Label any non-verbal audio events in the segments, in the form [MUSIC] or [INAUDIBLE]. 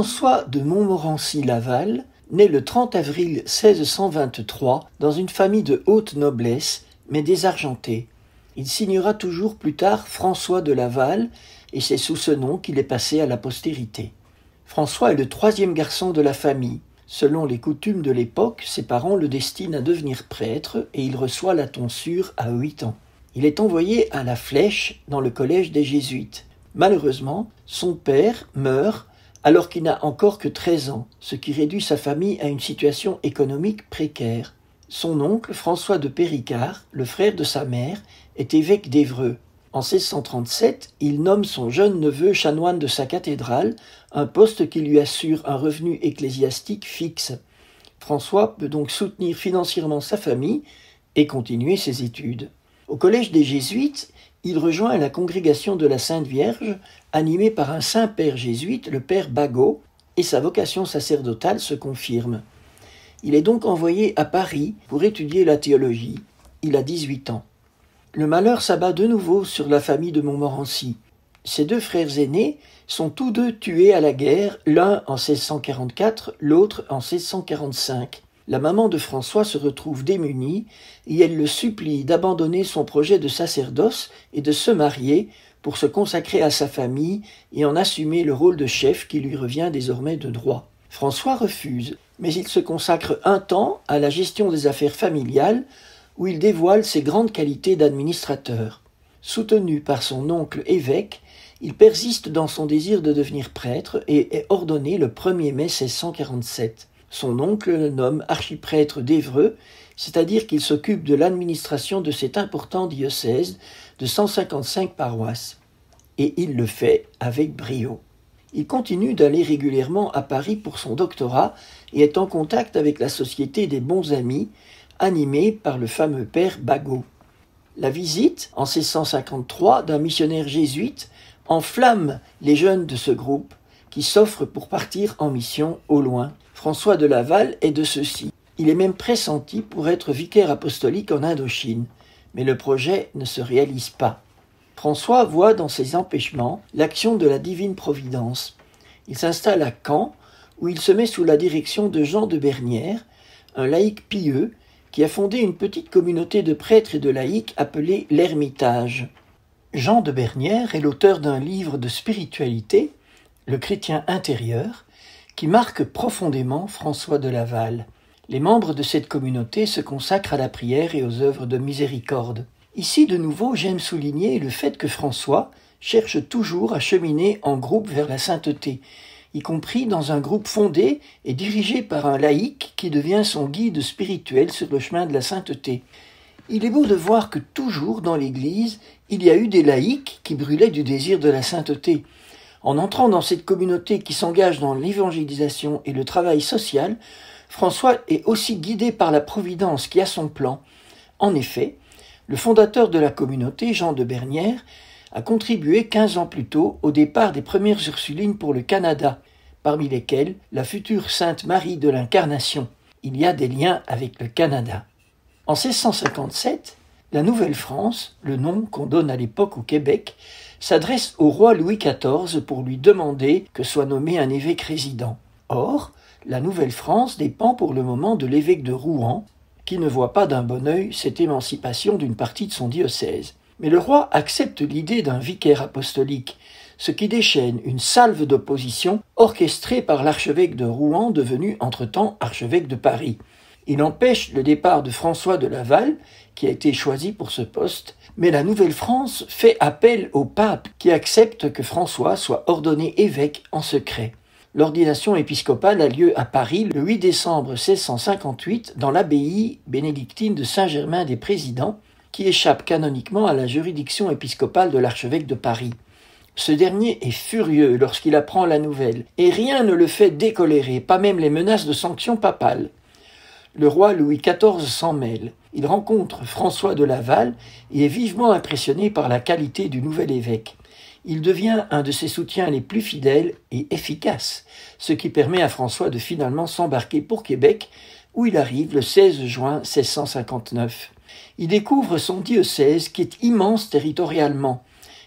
François de Montmorency-Laval naît le 30 avril 1623 dans une famille de haute noblesse, mais désargentée. Il signera toujours plus tard François de Laval, et c'est sous ce nom qu'il est passé à la postérité. François est le troisième garçon de la famille. Selon les coutumes de l'époque, ses parents le destinent à devenir prêtre et il reçoit la tonsure à huit ans. Il est envoyé à la Flèche dans le collège des Jésuites. Malheureusement, son père meurt alors qu'il n'a encore que treize ans, ce qui réduit sa famille à une situation économique précaire. Son oncle, François de Péricard, le frère de sa mère, est évêque d'Évreux. En 1637, il nomme son jeune neveu chanoine de sa cathédrale, un poste qui lui assure un revenu ecclésiastique fixe. François peut donc soutenir financièrement sa famille et continuer ses études. Au collège des Jésuites, il rejoint la congrégation de la Sainte Vierge, animée par un saint père jésuite, le père Bagot, et sa vocation sacerdotale se confirme. Il est donc envoyé à Paris pour étudier la théologie. Il a 18 ans. Le malheur s'abat de nouveau sur la famille de Montmorency. Ses deux frères aînés sont tous deux tués à la guerre, l'un en 1644, l'autre en 1645. La maman de François se retrouve démunie et elle le supplie d'abandonner son projet de sacerdoce et de se marier pour se consacrer à sa famille et en assumer le rôle de chef qui lui revient désormais de droit. François refuse, mais il se consacre un temps à la gestion des affaires familiales où il dévoile ses grandes qualités d'administrateur. Soutenu par son oncle évêque, il persiste dans son désir de devenir prêtre et est ordonné le 1er mai 1647. Son oncle le nomme archiprêtre d'Évreux, c'est-à-dire qu'il s'occupe de l'administration de cet important diocèse de 155 paroisses. Et il le fait avec brio. Il continue d'aller régulièrement à Paris pour son doctorat et est en contact avec la Société des bons amis, animée par le fameux père Bagot. La visite, en 1653, d'un missionnaire jésuite enflamme les jeunes de ce groupe qui s'offrent pour partir en mission au loin. François de Laval est de ceux-ci. Il est même pressenti pour être vicaire apostolique en Indochine, mais le projet ne se réalise pas. François voit dans ces empêchements l'action de la divine providence. Il s'installe à Caen, où il se met sous la direction de Jean de Bernière, un laïc pieux qui a fondé une petite communauté de prêtres et de laïcs appelée l'Ermitage. Jean de Bernière est l'auteur d'un livre de spiritualité, Le chrétien intérieur, qui marque profondément François de Laval. Les membres de cette communauté se consacrent à la prière et aux œuvres de miséricorde. Ici, de nouveau, j'aime souligner le fait que François cherche toujours à cheminer en groupe vers la sainteté, y compris dans un groupe fondé et dirigé par un laïc qui devient son guide spirituel sur le chemin de la sainteté. Il est beau de voir que toujours dans l'Église, il y a eu des laïcs qui brûlaient du désir de la sainteté. En entrant dans cette communauté qui s'engage dans l'évangélisation et le travail social, François est aussi guidé par la Providence qui a son plan. En effet, le fondateur de la communauté, Jean de Bernière, a contribué quinze ans plus tôt au départ des premières Ursulines pour le Canada, parmi lesquelles la future Sainte Marie de l'Incarnation. Il y a des liens avec le Canada. En 1657, la Nouvelle-France, le nom qu'on donne à l'époque au Québec, s'adresse au roi Louis XIV pour lui demander que soit nommé un évêque résident. Or, la Nouvelle-France dépend pour le moment de l'évêque de Rouen, qui ne voit pas d'un bon œil cette émancipation d'une partie de son diocèse. Mais le roi accepte l'idée d'un vicaire apostolique, ce qui déchaîne une salve d'opposition orchestrée par l'archevêque de Rouen devenu entre-temps archevêque de Paris. Il empêche le départ de François de Laval, qui a été choisi pour ce poste, mais la Nouvelle-France fait appel au pape qui accepte que François soit ordonné évêque en secret. L'ordination épiscopale a lieu à Paris le 8 décembre 1658 dans l'abbaye bénédictine de Saint-Germain-des-Présidents, qui échappe canoniquement à la juridiction épiscopale de l'archevêque de Paris. Ce dernier est furieux lorsqu'il apprend la nouvelle, et rien ne le fait décolérer, pas même les menaces de sanctions papales. Le roi Louis XIV s'en mêle. Il rencontre François de Laval et est vivement impressionné par la qualité du nouvel évêque. Il devient un de ses soutiens les plus fidèles et efficaces, ce qui permet à François de finalement s'embarquer pour Québec, où il arrive le 16 juin 1659. Il découvre son diocèse qui est immense territorialement.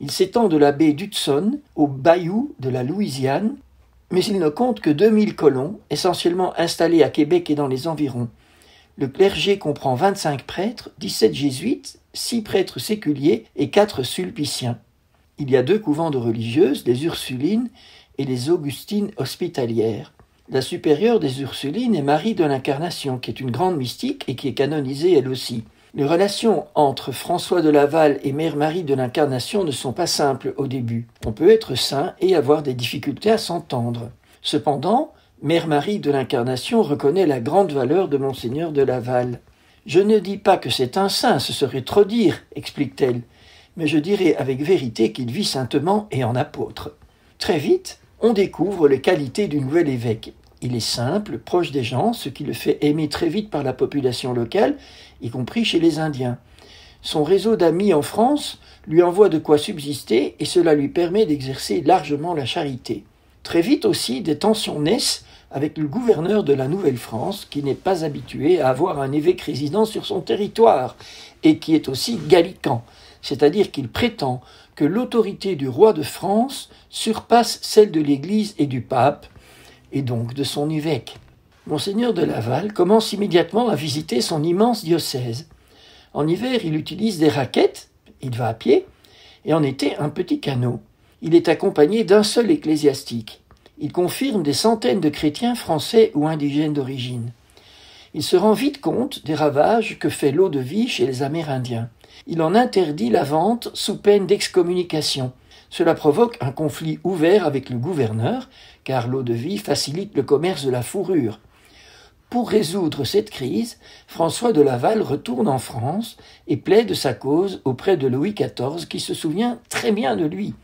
Il s'étend de la baie d'Hudson au bayou de la Louisiane, Mais il ne compte que 2000 colons, essentiellement installés à Québec et dans les environs. Le clergé comprend 25 prêtres, 17 jésuites, 6 prêtres séculiers et 4 sulpiciens. Il y a deux couvents de religieuses, les Ursulines et les Augustines hospitalières. La supérieure des Ursulines est Marie de l'Incarnation, qui est une grande mystique et qui est canonisée elle aussi. Les relations entre François de Laval et Mère Marie de l'Incarnation ne sont pas simples au début. On peut être saint et avoir des difficultés à s'entendre. Cependant, Mère Marie de l'Incarnation reconnaît la grande valeur de Monseigneur de Laval. Je ne dis pas que c'est un saint, ce serait trop dire, explique-t-elle, mais je dirais avec vérité qu'il vit saintement et en apôtre. Très vite, on découvre les qualités du nouvel évêque. Il est simple, proche des gens, ce qui le fait aimer très vite par la population locale, y compris chez les Indiens. Son réseau d'amis en France lui envoie de quoi subsister et cela lui permet d'exercer largement la charité. Très vite aussi, des tensions naissent avec le gouverneur de la Nouvelle-France, qui n'est pas habitué à avoir un évêque résident sur son territoire, et qui est aussi gallican, c'est-à-dire qu'il prétend que l'autorité du roi de France surpasse celle de l'Église et du pape, et donc de son évêque. Monseigneur de Laval commence immédiatement à visiter son immense diocèse. En hiver, il utilise des raquettes, il va à pied, et en été un petit canot. Il est accompagné d'un seul ecclésiastique. Il confirme des centaines de chrétiens français ou indigènes d'origine. Il se rend vite compte des ravages que fait l'eau de vie chez les Amérindiens. Il en interdit la vente sous peine d'excommunication. Cela provoque un conflit ouvert avec le gouverneur, car l'eau de vie facilite le commerce de la fourrure. Pour résoudre cette crise, François de Laval retourne en France et plaide sa cause auprès de Louis XIV qui se souvient très bien de lui.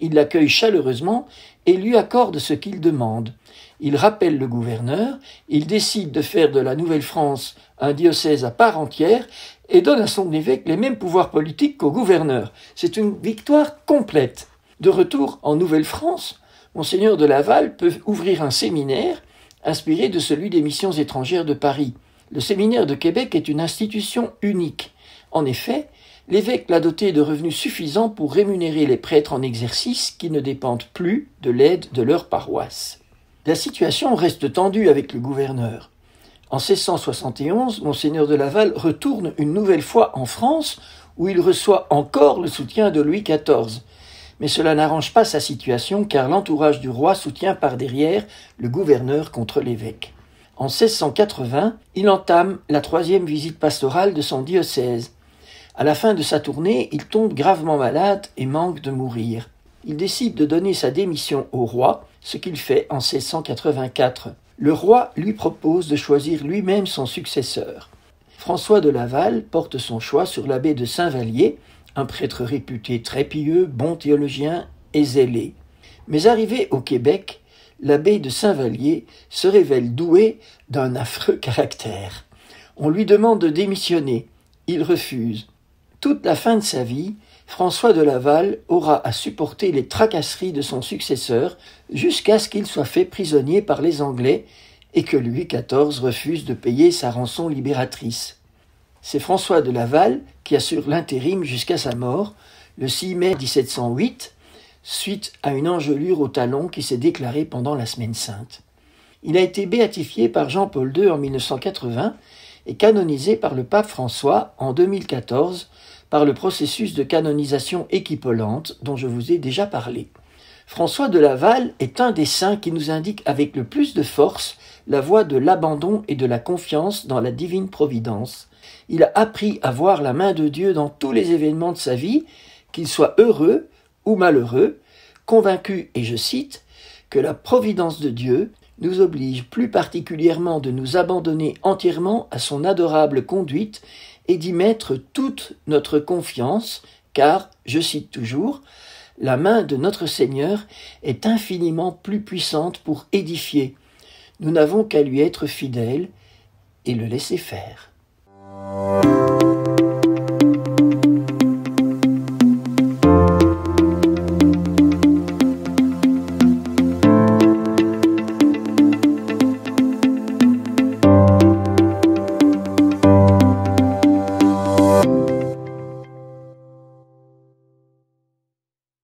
Il l'accueille chaleureusement et lui accorde ce qu'il demande. Il rappelle le gouverneur, il décide de faire de la Nouvelle-France un diocèse à part entière et donne à son évêque les mêmes pouvoirs politiques qu'au gouverneur. C'est une victoire complète. De retour en Nouvelle-France, Monseigneur de Laval peut ouvrir un séminaire inspiré de celui des missions étrangères de Paris. Le séminaire de Québec est une institution unique. En effet, l'évêque l'a doté de revenus suffisants pour rémunérer les prêtres en exercice qui ne dépendent plus de l'aide de leur paroisse. La situation reste tendue avec le gouverneur. En 1671, Monseigneur de Laval retourne une nouvelle fois en France où il reçoit encore le soutien de Louis XIV mais cela n'arrange pas sa situation car l'entourage du roi soutient par derrière le gouverneur contre l'évêque. En 1680, il entame la troisième visite pastorale de son diocèse. À la fin de sa tournée, il tombe gravement malade et manque de mourir. Il décide de donner sa démission au roi, ce qu'il fait en 1684. Le roi lui propose de choisir lui-même son successeur. François de Laval porte son choix sur l'abbé de Saint-Vallier, un prêtre réputé très pieux, bon théologien et zélé. Mais arrivé au Québec, l'abbé de Saint-Vallier se révèle doué d'un affreux [LAUGHS] caractère. On lui demande de démissionner. Il refuse. Toute la fin de sa vie, François de Laval aura à supporter les tracasseries de son successeur jusqu'à ce qu'il soit fait prisonnier par les Anglais et que Louis XIV refuse de payer sa rançon libératrice. C'est François de Laval qui assure l'intérim jusqu'à sa mort, le 6 mai 1708, suite à une engelure au talon qui s'est déclarée pendant la Semaine sainte. Il a été béatifié par Jean-Paul II en 1980 et canonisé par le pape François en 2014 par le processus de canonisation équipolante dont je vous ai déjà parlé. François de Laval est un des saints qui nous indique avec le plus de force la voie de l'abandon et de la confiance dans la divine providence, il a appris à voir la main de Dieu dans tous les événements de sa vie, qu'il soit heureux ou malheureux, convaincu, et je cite, que la providence de Dieu nous oblige plus particulièrement de nous abandonner entièrement à son adorable conduite et d'y mettre toute notre confiance, car, je cite toujours, la main de notre Seigneur est infiniment plus puissante pour édifier. Nous n'avons qu'à lui être fidèles et le laisser faire.